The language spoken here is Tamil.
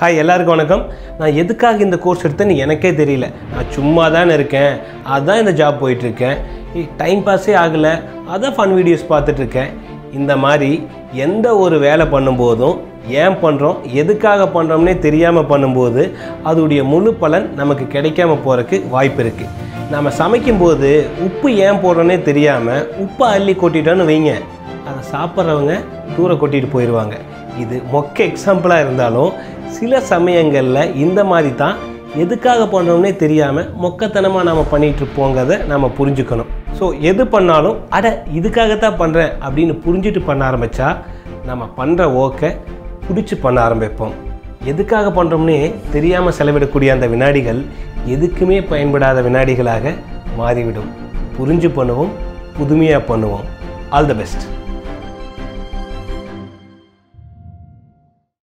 ஹாய் எல்லாருக்கும் வணக்கம். நான் எதுக்காக இந்த கோர்ஸ் எடுத்தேன்னு எனக்கே தெரியல. நான் சும்மா தானே இருக்கேன். அதுதான் இந்த ஜாப் போயிட்டுருக்கேன். டைம் பாஸே ஆகலை. அதான் ஃபன் வீடியோஸ் பார்த்துட்ருக்கேன் இந்த மாதிரி எந்த ஒரு வேலை பண்ணும்போதும் ஏன் பண்ணுறோம் எதுக்காக பண்ணுறோம்னே தெரியாமல் பண்ணும்போது அதோடைய முழு பலன் நமக்கு கிடைக்காம போகிறதுக்கு வாய்ப்பு இருக்குது நம்ம சமைக்கும்போது உப்பு ஏன் போடுறோன்னே தெரியாமல் உப்பை அள்ளி கொட்டிட்டோன்னு வைங்க. அதை சாப்பிட்றவங்க தூர கொட்டிட்டு போயிடுவாங்க இது மொக்க எக்ஸாம்பிளாக இருந்தாலும் சில சமயங்களில் இந்த மாதிரி தான் எதுக்காக பண்ணுறோம்னே தெரியாமல் மொக்கத்தனமாக நாம் பண்ணிகிட்டு இருப்போங்கிறத நம்ம புரிஞ்சுக்கணும். ஸோ எது பண்ணாலும் அட இதுக்காகத்தான் பண்ணுறேன் அப்படின்னு புரிஞ்சுட்டு பண்ண ஆரம்பித்தா நம்ம பண்ணுற ஓக்கை பிடிச்சி பண்ண ஆரம்பிப்போம். எதுக்காக பண்ணுறோம்னே தெரியாமல் செலவிடக்கூடிய அந்த வினாடிகள் எதுக்குமே பயன்படாத வினாடிகளாக மாறிவிடும். புரிஞ்சு பண்ணுவோம் புதுமையாக பண்ணுவோம். All the best